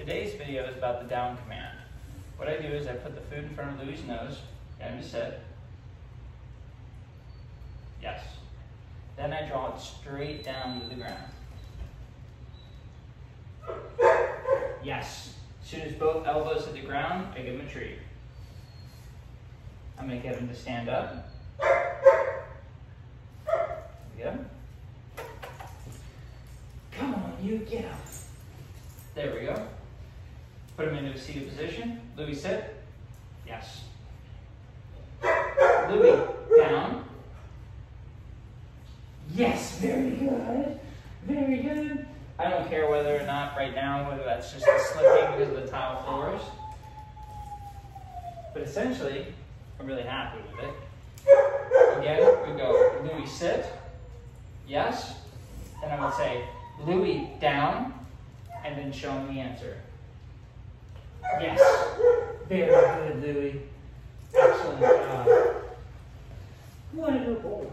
Today's video is about the down command. What I do is I put the food in front of Louie's nose, get him to sit. Yes. Then I draw it straight down to the ground. Yes. As soon as both elbows hit the ground, I give him a treat. I'm gonna get him to stand up. Him. Come on, you get up. There we go. Put him into a seated position. Louie, sit. Yes. Louie, down. Yes, very good. Very good. I don't care whether or not right now, whether that's just slipping because of the tile floors. But essentially, I'm really happy with it. Again, we go Louie, sit. Yes. Then I would say Louis down. And then show him the answer. Yes. Very good, Louie. Excellent job. What a good boy.